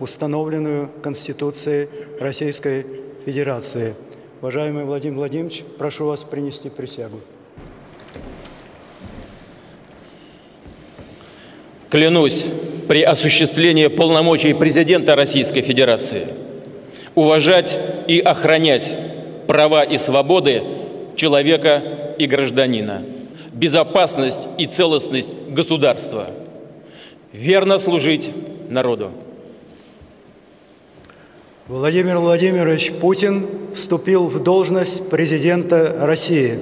установленную Конституцией Российской Федерации. Уважаемый Владимир Владимирович, прошу вас принести присягу. Клянусь при осуществлении полномочий президента Российской Федерации уважать и охранять права и свободы человека и гражданина, безопасность и целостность государства, верно служить народу. Владимир Владимирович Путин вступил в должность президента России.